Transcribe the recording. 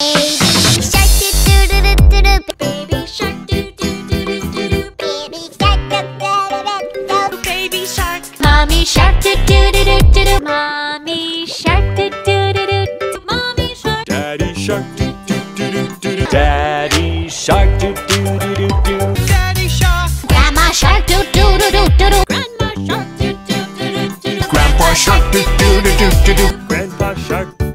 Baby shark do do do do do do. Baby shark do do do do. Baby shark. Mommy shark do do do do do do. Mommy shark do do do do do. Mommy shark. Daddy shark do do do do do do. Daddy shark do do do do do. Daddy Shark, Grandma shark do do do do do do. Grandma shark do do do do do do. Grandpa Shark, do do do do do do. Grandpa shark